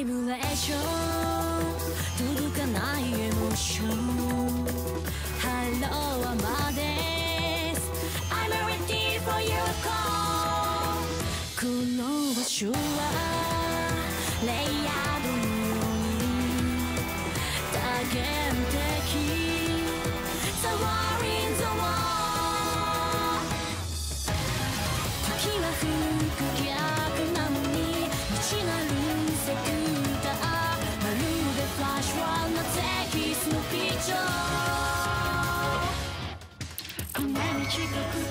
イブレーション。届かないエモーション。ハローはまです。I'm ready for your call この場所は Çıkıp